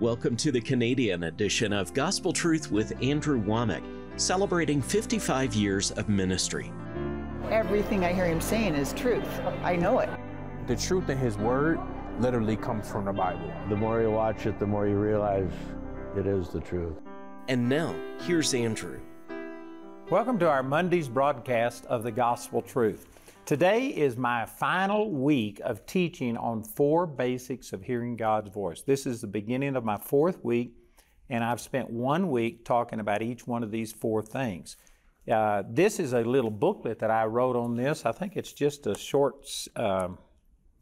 Welcome to the Canadian edition of Gospel Truth with Andrew Wommack, celebrating 55 years of ministry. Everything I hear him saying is truth. I know it. The truth in his word literally comes from the Bible. The more you watch it, the more you realize it is the truth. And now, here's Andrew. Welcome to our Monday's broadcast of the Gospel Truth. Today is my final week of teaching on four basics of hearing God's voice. This is the beginning of my fourth week, and I've spent one week talking about each one of these four things. Uh, this is a little booklet that I wrote on this. I think it's just a short uh,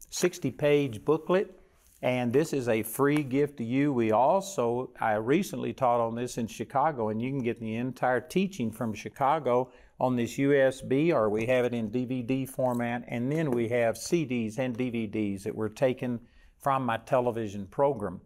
60 page booklet, and this is a free gift to you. We also, I recently taught on this in Chicago, and you can get the entire teaching from Chicago on this USB or we have it in DVD format, and then we have CDs and DVDs that were taken from my television program.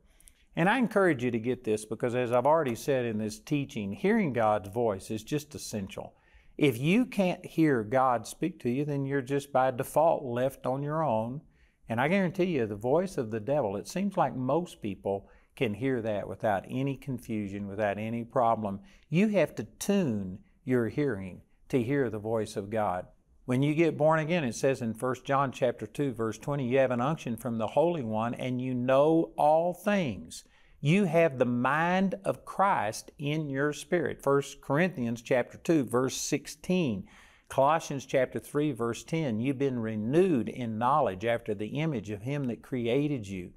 And I encourage you to get this because, as I've already said in this teaching, hearing God's voice is just essential. If you can't hear God speak to you, then you're just by default left on your own. And I guarantee you, the voice of the devil, it seems like most people can hear that without any confusion, without any problem. You have to tune your hearing to hear the voice of God. When you get born again, it says in 1 John chapter 2 verse 20, you have an unction from the Holy One and you know all things. You have the mind of Christ in your spirit. 1 Corinthians chapter 2 verse 16. Colossians chapter 3 verse 10, you've been renewed in knowledge after the image of him that created you.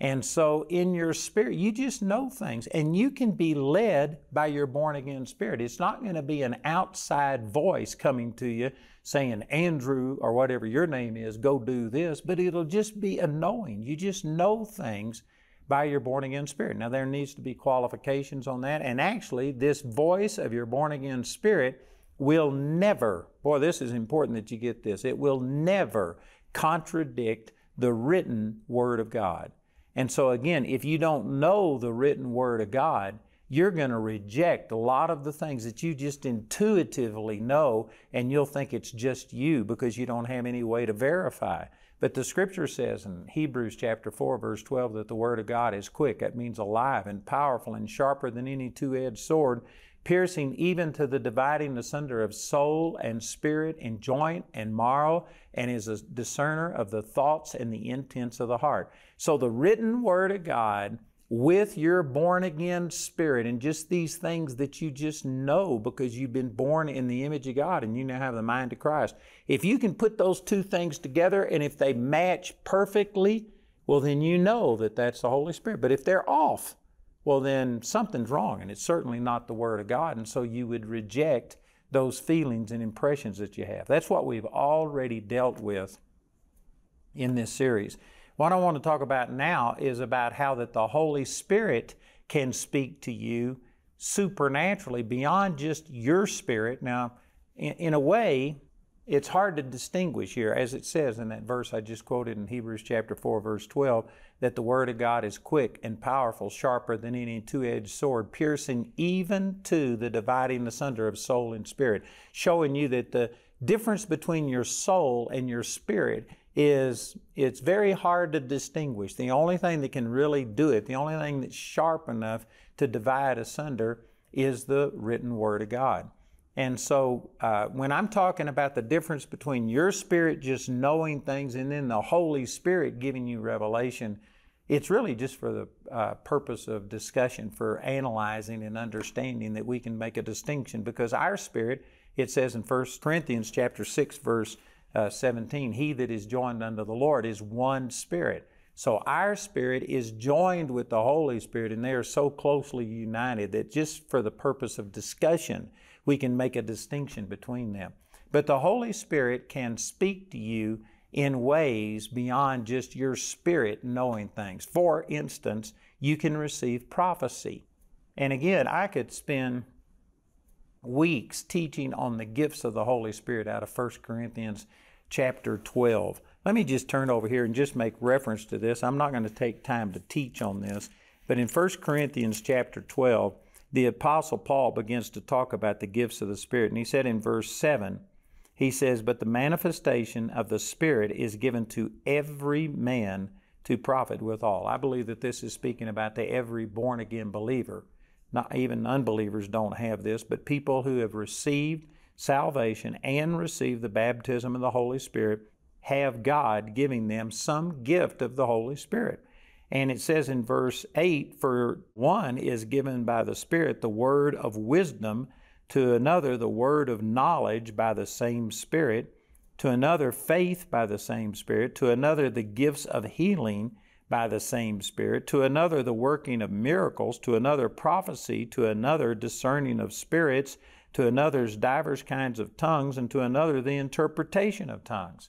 And so in your spirit, you just know things and you can be led by your born again spirit. It's not going to be an outside voice coming to you saying, Andrew, or whatever your name is, go do this, but it'll just be a knowing. You just know things by your born again spirit. Now, there needs to be qualifications on that. And actually, this voice of your born again spirit will never, boy, this is important that you get this, it will never contradict the written Word of God. And so, again, if you don't know the written Word of God, you're going to reject a lot of the things that you just intuitively know, and you'll think it's just you because you don't have any way to verify. But the scripture says in Hebrews chapter 4, verse 12, that the Word of God is quick. That means alive and powerful and sharper than any two edged sword, piercing even to the dividing asunder of soul and spirit and joint and marrow, and is a discerner of the thoughts and the intents of the heart. So the written Word of God with your born again spirit and just these things that you just know because you've been born in the image of God and you now have the mind of Christ. If you can put those two things together and if they match perfectly, well, then you know that that's the Holy Spirit. But if they're off, well, then something's wrong, and it's certainly not the Word of God, and so you would reject those feelings and impressions that you have. That's what we've already dealt with in this series. What I want to talk about now is about how that the Holy Spirit can speak to you supernaturally beyond just your spirit. Now, in, in a way, it's hard to distinguish here, as it says in that verse I just quoted in Hebrews chapter 4, verse 12, that the Word of God is quick and powerful, sharper than any two edged sword, piercing even to the dividing asunder of soul and spirit, showing you that the difference between your soul and your spirit is it's very hard to distinguish. The only thing that can really do it, the only thing that's sharp enough to divide asunder, is the written Word of God. And so, uh, when I'm talking about the difference between your spirit just knowing things and then the Holy Spirit giving you revelation, it's really just for the uh, purpose of discussion, for analyzing and understanding that we can make a distinction. Because our spirit, it says in 1 Corinthians chapter 6, verse uh, 17, he that is joined unto the Lord is one spirit. So our spirit is joined with the Holy Spirit, and they are so closely united that just for the purpose of discussion, we can make a distinction between them. But the Holy Spirit can speak to you in ways beyond just your spirit knowing things. For instance, you can receive prophecy. And again, I could spend weeks teaching on the gifts of the Holy Spirit out of 1 Corinthians chapter 12. Let me just turn over here and just make reference to this. I'm not going to take time to teach on this, but in 1 Corinthians chapter 12, the Apostle Paul begins to talk about the gifts of the Spirit. And he said in verse 7, he says, But the manifestation of the Spirit is given to every man to profit withal. I believe that this is speaking about the every born again believer. Not even unbelievers don't have this, but people who have received salvation and received the baptism of the Holy Spirit have God giving them some gift of the Holy Spirit. And it says in verse 8 For one is given by the Spirit the word of wisdom, to another the word of knowledge by the same Spirit, to another faith by the same Spirit, to another the gifts of healing by the same Spirit, to another the working of miracles, to another prophecy, to another discerning of spirits, to another's divers kinds of tongues, and to another the interpretation of tongues.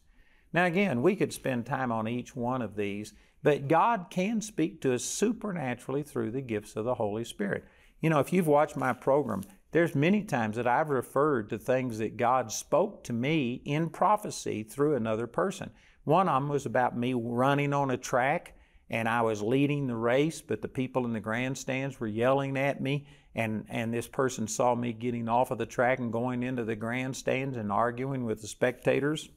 Now, again, we could spend time on each one of these, but God can speak to us supernaturally through the gifts of the Holy Spirit. You know, if you've watched my program, there's many times that I've referred to things that God spoke to me in prophecy through another person. One of them was about me running on a track and I was leading the race, but the people in the grandstands were yelling at me, and, and this person saw me getting off of the track and going into the grandstands and arguing with the spectators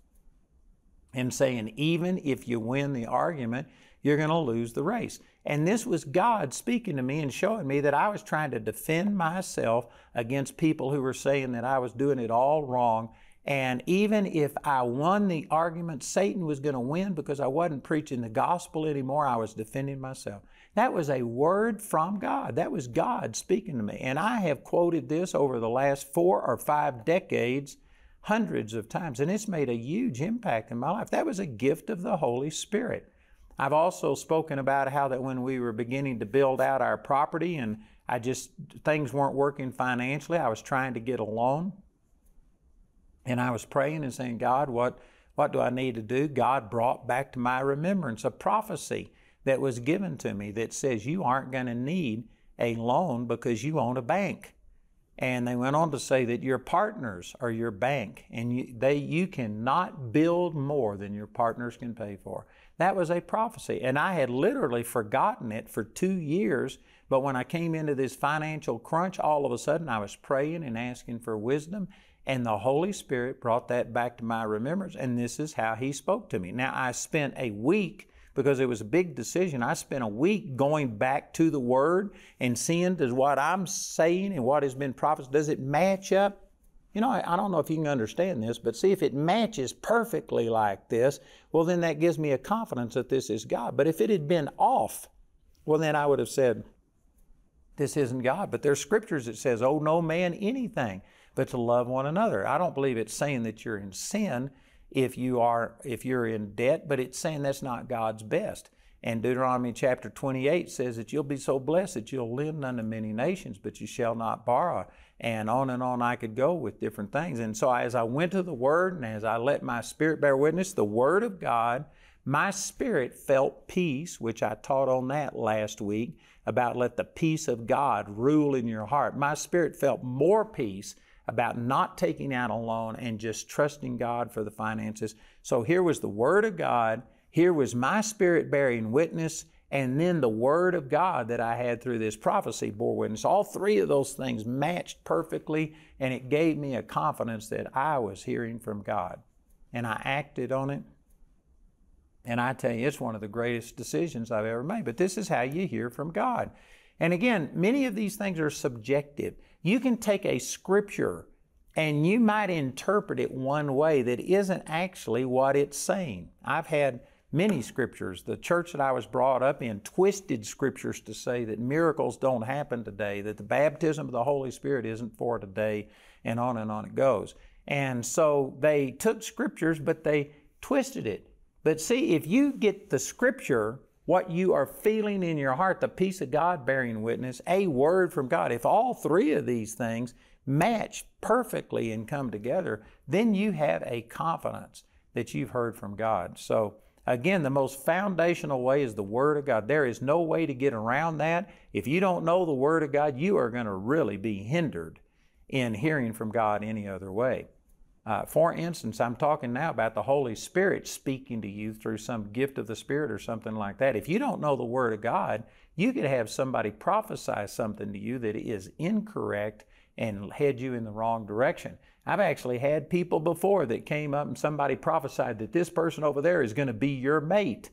and saying, even if you win the argument, you're going to lose the race. And this was God speaking to me and showing me that I was trying to defend myself against people who were saying that I was doing it all wrong. And even if I won the argument, Satan was going to win because I wasn't preaching the gospel anymore. I was defending myself. That was a word from God. That was God speaking to me. And I have quoted this over the last four or five decades hundreds of times, and it's made a huge impact in my life. That was a gift of the Holy Spirit. I've also spoken about how that when we were beginning to build out our property and I just, things weren't working financially, I was trying to get a loan. And I was praying and saying, God, what, what do I need to do? God brought back to my remembrance a prophecy that was given to me that says you aren't going to need a loan because you own a bank. And they went on to say that your partners are your bank, and you, they, you cannot build more than your partners can pay for. That was a prophecy. And I had literally forgotten it for two years. But when I came into this financial crunch, all of a sudden I was praying and asking for wisdom. And the Holy Spirit brought that back to my remembrance. And this is how He spoke to me. Now, I spent a week because it was a big decision. I spent a week going back to the Word and seeing does what I'm saying and what has been prophesied, does it match up? You know, I, I, don't know if you can understand this, but see, if it matches perfectly like this, well, then that gives me a confidence that this is God. But if it had been off, well, then I would have said, this isn't God. But there's scriptures that says, oh, no man anything but to love one another. I don't believe it's saying that you're in sin if you are if you're in debt, but it's saying that's not God's best. And Deuteronomy chapter 28 says that you'll be so blessed that you'll lend unto many nations, but you shall not borrow. And on and on I could go with different things. And so as I went to the Word and as I let my spirit bear witness, the Word of God, my spirit felt peace, which I taught on that last week about let the peace of God rule in your heart. My spirit felt more peace about not taking out a loan and just trusting God for the finances. So here was the Word of God, here was my spirit bearing witness, and then the Word of God that I had through this prophecy bore witness. All three of those things matched perfectly, and it gave me a confidence that I was hearing from God. And I acted on it. And I tell you, it's one of the greatest decisions I've ever made. But this is how you hear from God. And again, many of these things are subjective. You can take a scripture and you might interpret it one way that isn't actually what it's saying. I've had many scriptures. The church that I was brought up in twisted scriptures to say that miracles don't happen today, that the baptism of the Holy Spirit isn't for today, and on and on it goes. And so they took scriptures, but they twisted it. But see, if you get the scripture what you are feeling in your heart, the peace of God bearing witness, a word from God. If all three of these things match perfectly and come together, then you have a confidence that you've heard from God. So, again, the most foundational way is the Word of God. There is no way to get around that. If you don't know the Word of God, you are going to really be hindered in hearing from God any other way. Uh, for instance, I'm talking now about the Holy Spirit speaking to you through some gift of the Spirit or something like that. If you don't know the Word of God, you could have somebody prophesy something to you that is incorrect and head you in the wrong direction. I've actually had people before that came up and somebody prophesied that this person over there is going to be your mate.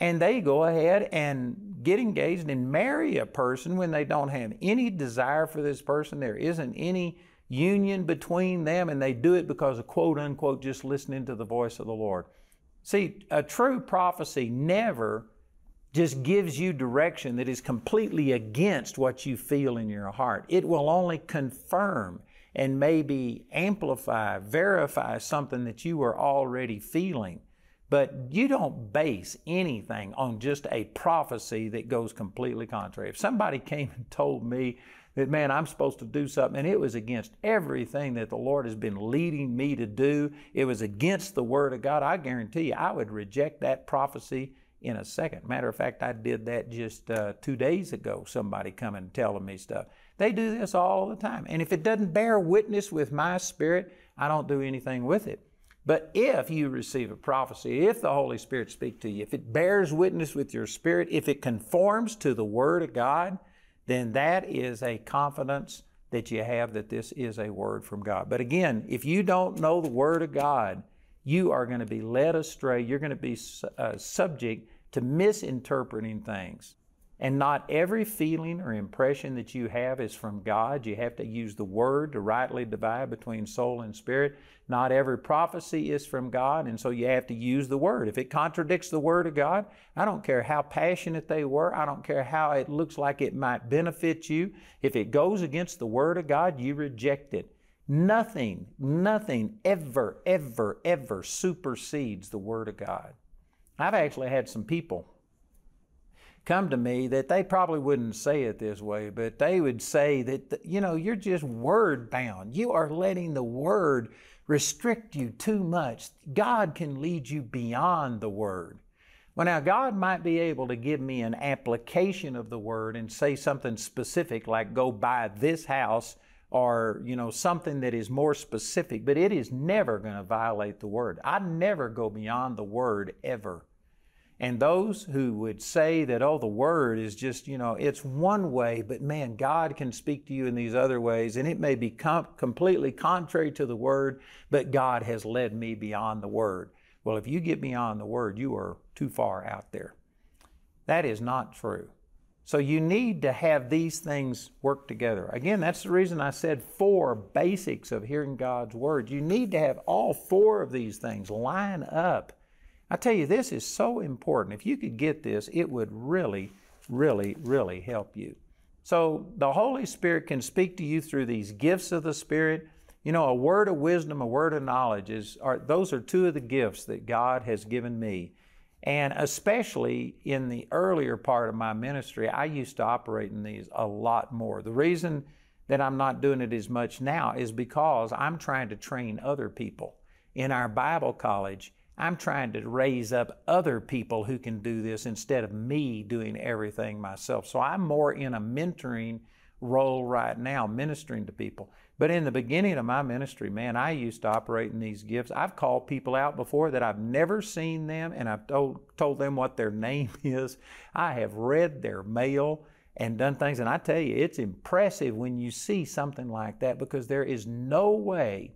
and they go ahead and get engaged and marry a person when they don't have any desire for this person. There isn't any union between them, and they do it because of quote unquote just listening to the voice of the Lord. See, a true prophecy never just gives you direction that is completely against what you feel in your heart. It will only confirm and maybe amplify, verify something that you were already feeling. But you don't base anything on just a prophecy that goes completely contrary. If somebody came and told me that, man, I'm supposed to do something, and it was against everything that the Lord has been leading me to do, it was against the Word of God, I guarantee you, I would reject that prophecy in a second. Matter of fact, I did that just uh, two days ago, somebody coming and telling me stuff. They do this all the time. And if it doesn't bear witness with my spirit, I don't do anything with it. But if you receive a prophecy, if the Holy Spirit speaks to you, if it bears witness with your spirit, if it conforms to the Word of God, then that is a confidence that you have that this is a word from God. But again, if you don't know the Word of God, you are going to be led astray. You're going to be uh, subject to misinterpreting things. And not every feeling or impression that you have is from God. You have to use the Word to rightly divide between soul and spirit. Not every prophecy is from God, and so you have to use the Word. If it contradicts the Word of God, I don't care how passionate they were, I don't care how it looks like it might benefit you. If it goes against the Word of God, you reject it. Nothing, nothing ever, ever, ever supersedes the Word of God. I've actually had some people come to me that they probably wouldn't say it this way, but they would say that, you know, you're just word bound. You are letting the word restrict you too much. God can lead you beyond the word. Well, now, God might be able to give me an application of the word and say something specific like go buy this house or, you know, something that is more specific, but it is never going to violate the word. I never go beyond the word ever. And those who would say that, oh, the Word is just, you know, it's one way, but man, God can speak to you in these other ways, and it may be com- completely contrary to the Word, but God has led me beyond the Word. Well, if you get beyond the Word, you are too far out there. That is not true. So you need to have these things work together. Again, that's the reason I said four basics of hearing God's Word. You need to have all four of these things line up I tell you, this is so important. If you could get this, it would really, really, really help you. So the Holy Spirit can speak to you through these gifts of the Spirit. You know, a word of wisdom, a word of knowledge is are those are two of the gifts that God has given me. And especially in the earlier part of my ministry, I used to operate in these a lot more. The reason that I'm not doing it as much now is because I'm trying to train other people. In our Bible college, I'm trying to raise up other people who can do this instead of me doing everything myself. So I'm more in a mentoring role right now, ministering to people. But in the beginning of my ministry, man, I used to operate in these gifts. I've called people out before that I've never seen them and I've told, told them what their name is. I have read their mail and done things. And I tell you, it's impressive when you see something like that because there is no way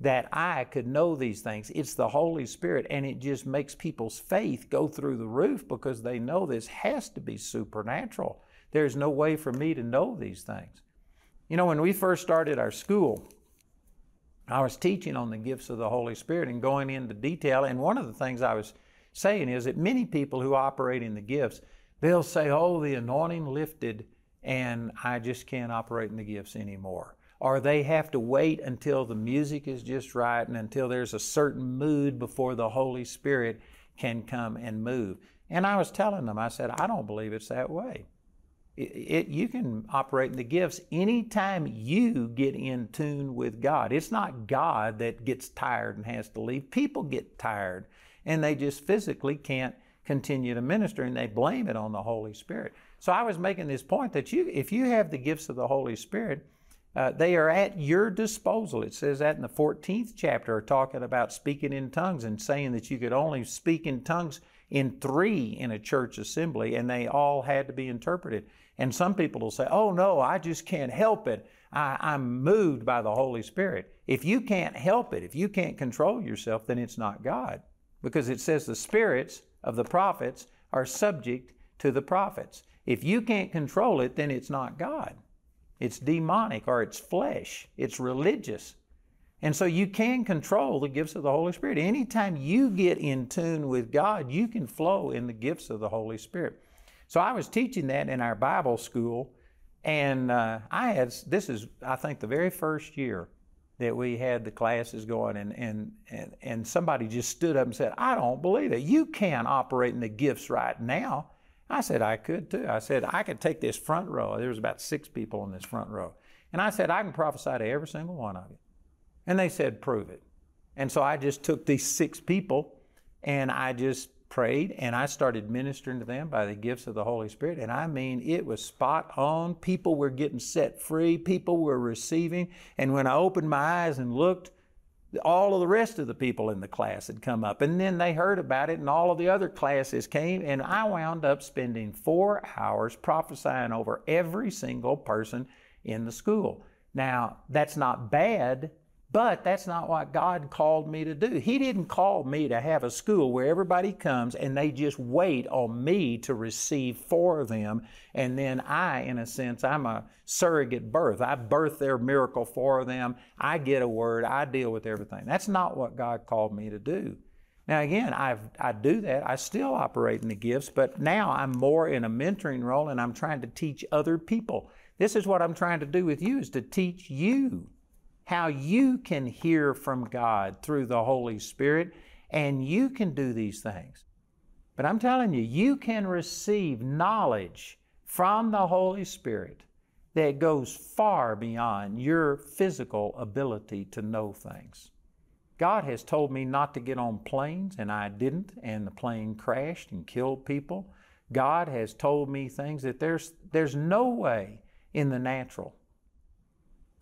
that I could know these things. It's the Holy Spirit, and it just makes people's faith go through the roof because they know this has to be supernatural. There's no way for me to know these things. You know, when we first started our school, I was teaching on the gifts of the Holy Spirit and going into detail. And one of the things I was saying is that many people who operate in the gifts, they'll say, Oh, the anointing lifted, and I just can't operate in the gifts anymore or they have to wait until the music is just right and until there's a certain mood before the Holy Spirit can come and move. And I was telling them, I said, I don't believe it's that way. It, it, you can operate in the gifts anytime you get in tune with God. It's not God that gets tired and has to leave. People get tired and they just physically can't continue to minister and they blame it on the Holy Spirit. So I was making this point that you, if you have the gifts of the Holy Spirit, uh, they are at your disposal. It says that in the 14th chapter, talking about speaking in tongues and saying that you could only speak in tongues in three in a church assembly, and they all had to be interpreted. And some people will say, Oh, no, I just can't help it. I, am moved by the Holy Spirit. If you can't help it, if you can't control yourself, then it's not God. Because it says the spirits of the prophets are subject to the prophets. If you can't control it, then it's not God. It's demonic or it's flesh, it's religious. And so you can control the gifts of the Holy Spirit. Anytime you get in tune with God, you can flow in the gifts of the Holy Spirit. So I was teaching that in our Bible school, and uh, I had this is I think the very first year that we had the classes going, and and and and somebody just stood up and said, "I don't believe it. You can't operate in the gifts right now." I said I could too. I said I could take this front row. There was about six people in this front row, and I said I can prophesy to every single one of you. And they said, prove it. And so I just took these six people and I just prayed and I started ministering to them by the gifts of the Holy Spirit. And I mean, it was spot on. People were getting set free, people were receiving. And when I opened my eyes and looked, all of the rest of the people in the class had come up. And then they heard about it, and all of the other classes came. And I wound up spending four hours prophesying over every single person in the school. Now, that's not bad but that's not what God called me to do. He didn't call me to have a school where everybody comes and they just wait on me to receive for them. And then I, in a sense, I'm a surrogate birth. I birth their miracle for them. I get a word. I deal with everything. That's not what God called me to do. Now, again, i I do that. I still operate in the gifts, but now I'm more in a mentoring role and I'm trying to teach other people. This is what I'm trying to do with you is to teach you how you can hear from God through the Holy Spirit, and you can do these things. But I'm telling you, you can receive knowledge from the Holy Spirit that goes far beyond your physical ability to know things. God has told me not to get on planes, and I didn't, and the plane crashed and killed people. God has told me things that there's, there's no way in the natural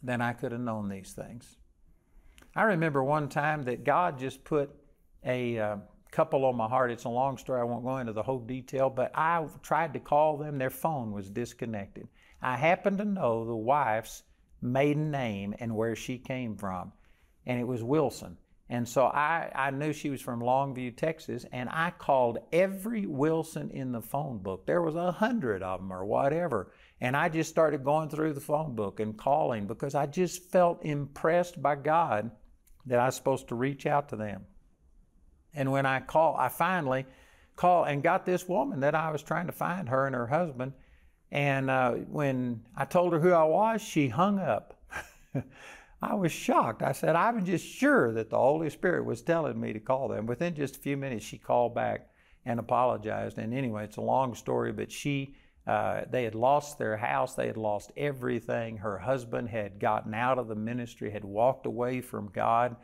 then I could have known these things. I remember one time that God just put a uh, couple on my heart. It's a long story. I won't go into the whole detail, but I tried to call them. Their phone was disconnected. I happened to know the wife's maiden name and where she came from, and it was Wilson. And so I, I knew she was from Longview, Texas, and I called every Wilson in the phone book. There was a hundred of them or whatever. And I just started going through the phone book and calling because I just felt impressed by God that I was supposed to reach out to them. And when I called, I finally called and got this woman that I was trying to find, her and her husband. And uh, when I told her who I was, she hung up. I was shocked. I said, I'm just sure that the Holy Spirit was telling me to call them. Within just a few minutes, she called back and apologized. And anyway, it's a long story, but she, uh, they had lost their house, they had lost everything. Her husband had gotten out of the ministry, had walked away from God.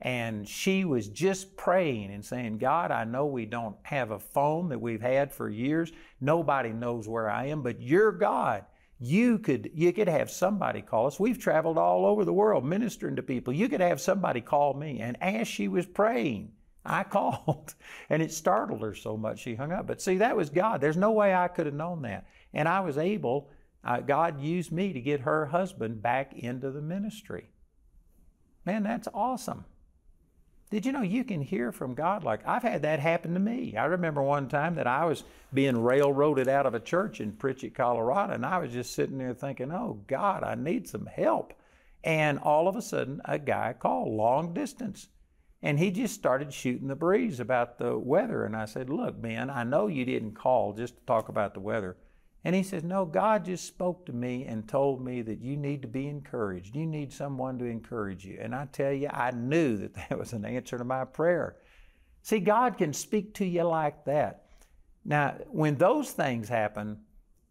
And she was just praying and saying, God, I know we don't have a phone that we've had for years. Nobody knows where I am, but you're God you could you could have somebody call us. We've traveled all over the world ministering to people. You could have somebody call me and as she was praying i called and it startled her so much she hung up. But see that was god. There's no way i could have known that. And i was able uh, god used me to get her husband back into the ministry. Man that's awesome did you know you can hear from God? Like I've had that happen to me. I remember one time that I was being railroaded out of a church in Pritchett, Colorado, and I was just sitting there thinking, oh God, I need some help. And all of a sudden, a guy called long distance. And he just started shooting the breeze about the weather. And I said, Look, Ben, I know you didn't call just to talk about the weather. And he says, No, God just spoke to me and told me that you need to be encouraged. You need someone to encourage you. And I tell you, I knew that that was an answer to my prayer. See, God can speak to you like that. Now, when those things happen,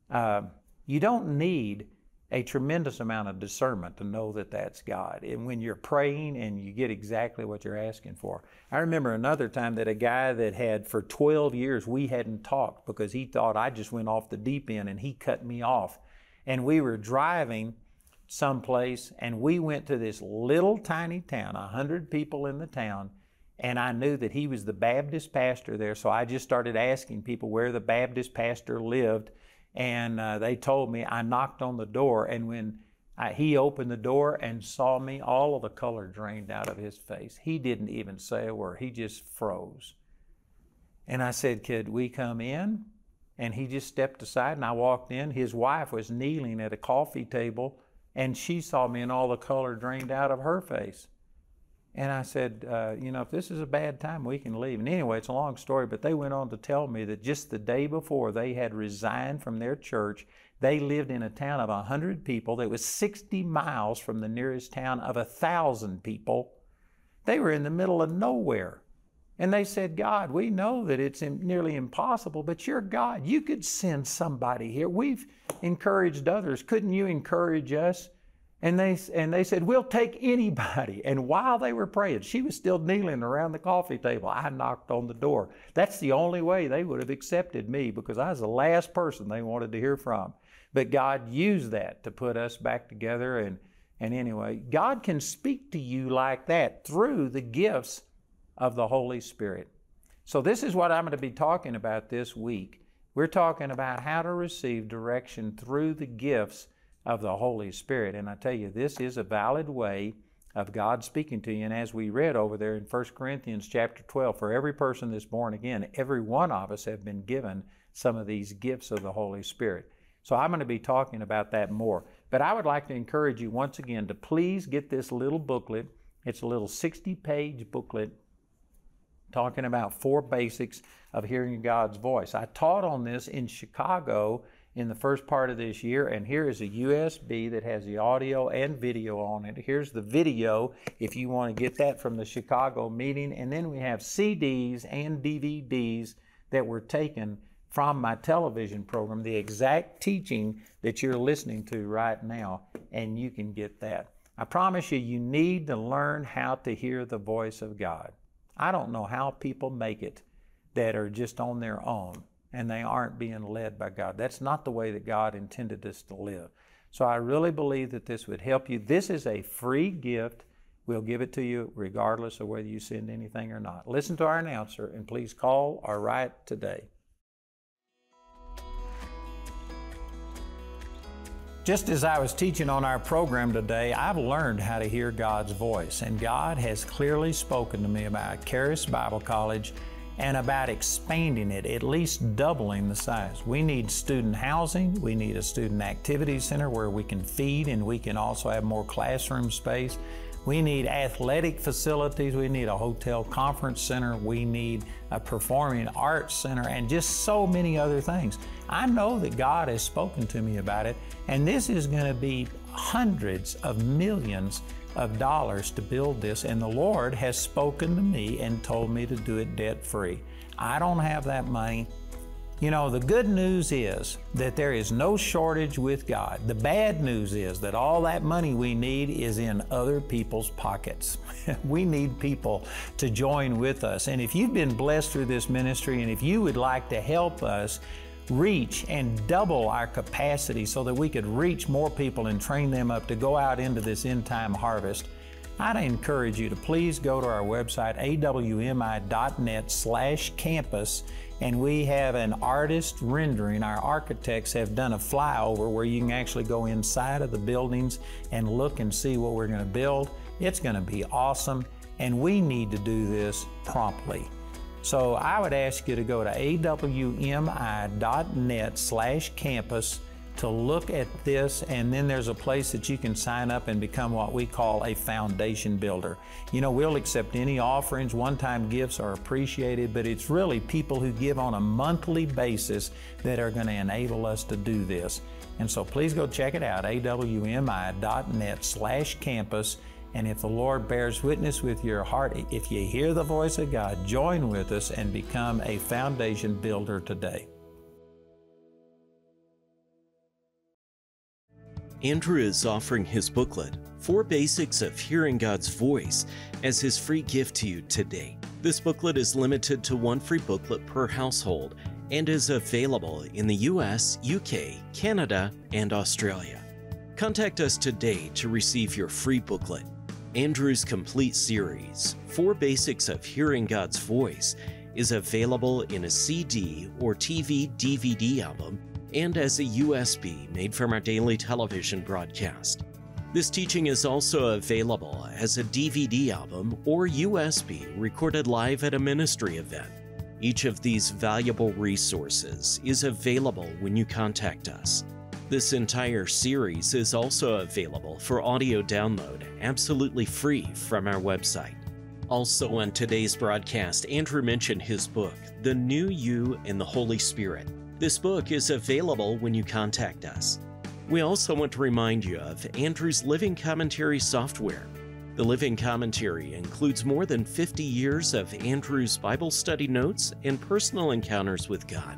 uh, you don't need a tremendous amount of discernment to know that that's God. And when you're praying and you get exactly what you're asking for. I remember another time that a guy that had for 12 years we hadn't talked because he thought I just went off the deep end and he cut me off. And we were driving someplace and we went to this little tiny town, 100 people in the town. And I knew that he was the Baptist pastor there, so I just started asking people where the Baptist pastor lived and uh, they told me I knocked on the door, and when I, he opened the door and saw me, all of the color drained out of his face. He didn't even say a word. He just froze. And I said, Could we come in? And he just stepped aside and I walked in. His wife was kneeling at a coffee table and she saw me and all the color drained out of her face. And I said, uh, you know, if this is a bad time, we can leave. And anyway, it's a long story, but they went on to tell me that just the day before they had resigned from their church, they lived in a town of 100 people that was 60 miles from the nearest town of 1,000 people. They were in the middle of nowhere. And they said, God, we know that it's nearly impossible, but you're God. You could send somebody here. We've encouraged others. Couldn't you encourage us? And they, and they said, We'll take anybody. And while they were praying, she was still kneeling around the coffee table. I knocked on the door. That's the only way they would have accepted me because I was the last person they wanted to hear from. But God used that to put us back together. And, and anyway, God can speak to you like that through the gifts of the Holy Spirit. So, this is what I'm going to be talking about this week. We're talking about how to receive direction through the gifts of the Holy Spirit. And I tell you, this is a valid way of God speaking to you. And as we read over there in 1 Corinthians chapter 12, for every person that's born again, every one of us have been given some of these gifts of the Holy Spirit. So I'm going to be talking about that more. But I would like to encourage you once again to please get this little booklet. It's a little 60 page booklet talking about four basics of hearing God's voice. I taught on this in Chicago in the first part of this year. And here is a USB that has the audio and video on it. Here's the video if you want to get that from the Chicago meeting. And then we have CDs and DVDs that were taken from my television program, the exact teaching that you're listening to right now, and you can get that. I promise you, you need to learn how to hear the voice of God. I don't know how people make it that are just on their own and they aren't being led by God. That's not the way that God intended us to live. So I really believe that this would help you. This is a free gift. We'll give it to you regardless of whether you send anything or not. Listen to our announcer and please call or write today. Just as I was teaching on our program today, I've learned how to hear God's voice, and God has clearly spoken to me about Charis Bible College and about expanding it, at least doubling the size. We need student housing, we need a student activity center where we can feed and we can also have more classroom space. We need athletic facilities, we need a hotel conference center, we need a performing arts center, and just so many other things. I know that God has spoken to me about it, and this is going to be hundreds of millions of dollars to build this, and the Lord has spoken to me and told me to do it debt free. I don't have that money. You know, the good news is that there is no shortage with God. The bad news is that all that money we need is in other people's pockets. we need people to join with us. And if you've been blessed through this ministry and if you would like to help us, reach and double our capacity so that we could reach more people and train them up to go out into this end time harvest, I'd encourage you to please go to our website, awmi.net slash campus, and we have an artist rendering. Our architects have done a flyover where you can actually go inside of the buildings and look and see what we're going to build. It's going to be awesome, and we need to do this promptly. So I would ask you to go to awmi.net slash campus to look at this, and then there's a place that you can sign up and become what we call a foundation builder. You know, we'll accept any offerings, one time gifts are appreciated, but it's really people who give on a monthly basis that are going to enable us to do this. And so please go check it out, awmi.net slash campus. And if the Lord bears witness with your heart, if you hear the voice of God, join with us and become a foundation builder today. Andrew is offering his booklet, Four Basics of Hearing God's Voice, as his free gift to you today. This booklet is limited to one free booklet per household and is available in the US, UK, Canada, and Australia. Contact us today to receive your free booklet. Andrew's complete series, Four Basics of Hearing God's Voice, is available in a CD or TV DVD album and as a USB made from our daily television broadcast. This teaching is also available as a DVD album or USB recorded live at a ministry event. Each of these valuable resources is available when you contact us. This entire series is also available for audio download absolutely free from our website. Also, on today's broadcast, Andrew mentioned his book, The New You and the Holy Spirit. This book is available when you contact us. We also want to remind you of Andrew's Living Commentary software. The Living Commentary includes more than 50 years of Andrew's Bible study notes and personal encounters with God.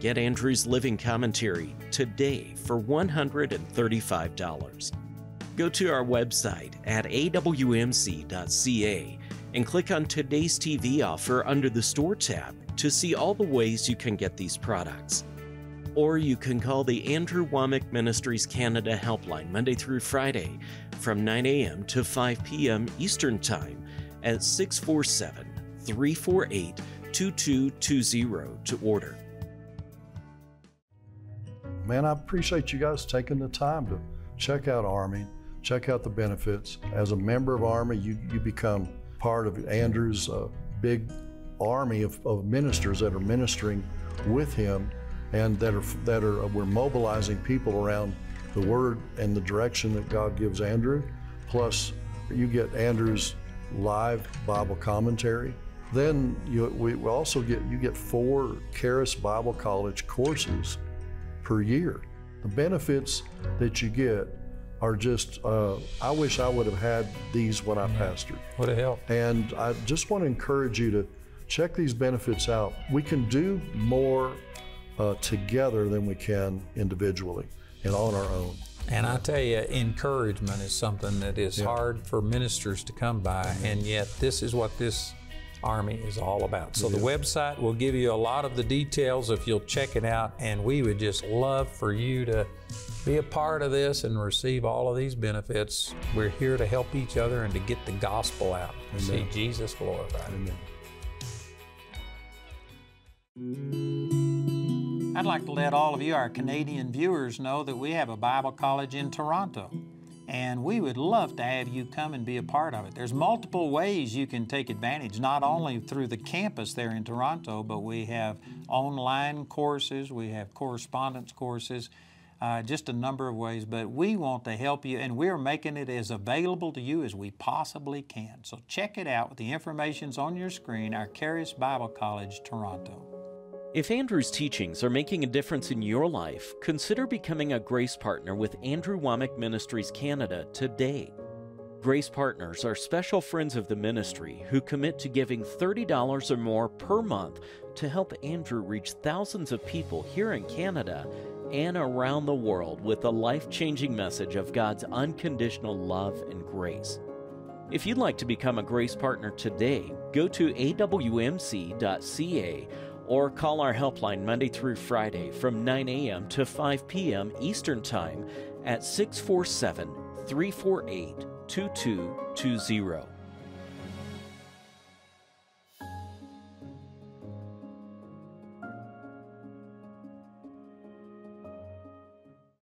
Get Andrew's Living Commentary today for $135. Go to our website at awmc.ca and click on today's TV offer under the Store tab to see all the ways you can get these products. Or you can call the Andrew Wommack Ministries Canada helpline Monday through Friday from 9 a.m. to 5 p.m. Eastern Time at 647 348 2220 to order. Man, I appreciate you guys taking the time to check out Army, check out the benefits. As a member of Army, you, you become part of Andrew's uh, big army of, of ministers that are ministering with him and that are that are we're mobilizing people around the word and the direction that God gives Andrew. Plus, you get Andrew's live Bible commentary. Then you, we also get you get four Charis Bible College courses per year. The benefits that you get are just, uh, I wish I would have had these when I pastored. What a help. And I just want to encourage you to check these benefits out. We can do more uh, together than we can individually and on our own. And I tell you, encouragement is something that is Yeah. hard for ministers to come by, and yet this is what this Army is all about. So the website will give you a lot of the details if you'll check it out, and we would just love for you to be a part of this and receive all of these benefits. We're here to help each other and to get the gospel out, and see Jesus glorified. Amen. I'd like to let all of you, our Canadian viewers, know that we have a Bible college in Toronto. And we would love to have you come and be a part of it. There's multiple ways you can take advantage, not only through the campus there in Toronto, but we have online courses, we have correspondence courses, uh, just a number of ways. But we want to help you, and we're making it as available to you as we possibly can. So check it out. The information's on your screen, our Charis Bible College, Toronto. If Andrew's teachings are making a difference in your life, consider becoming a Grace Partner with Andrew Wommack Ministries Canada today. Grace Partners are special friends of the ministry who commit to giving $30 or more per month to help Andrew reach thousands of people here in Canada and around the world with the life changing message of God's unconditional love and grace. If you'd like to become a Grace Partner today, go to awmc.ca or call our helpline Monday through Friday from 9 a.m. to 5 p.m. Eastern Time at 647 348 2220.